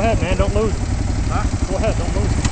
ahead, man. Don't lose. Huh? Go ahead. Don't lose.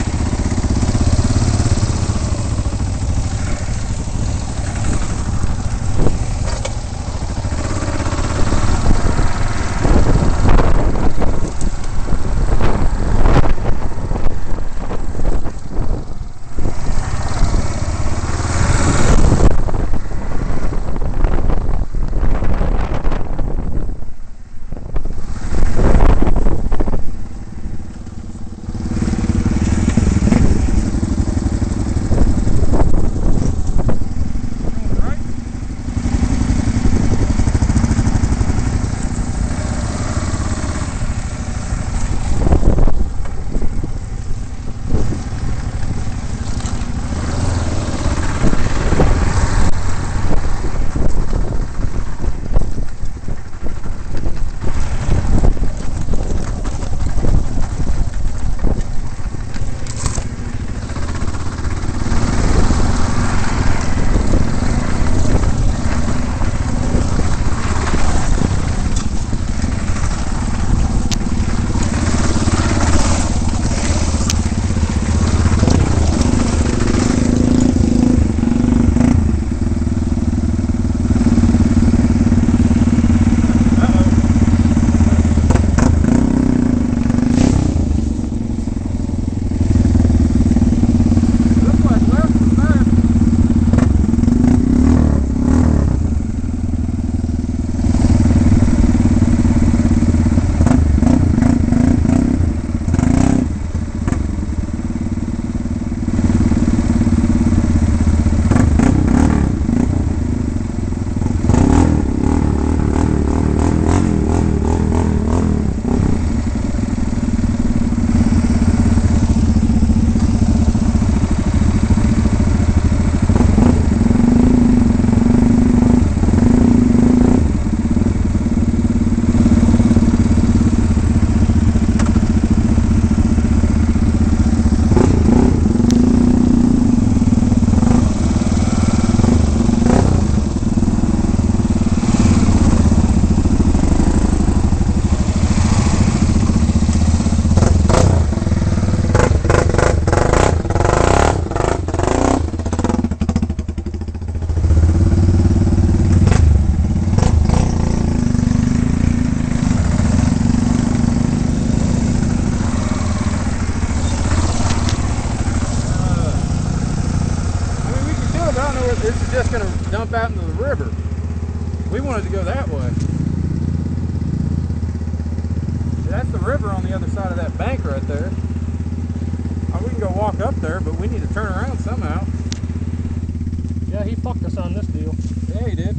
But I don't know whether this is just going to dump out into the river. We wanted to go that way. That's the river on the other side of that bank right there. Uh, we can go walk up there, but we need to turn around somehow. Yeah, he fucked us on this deal. Yeah, he did.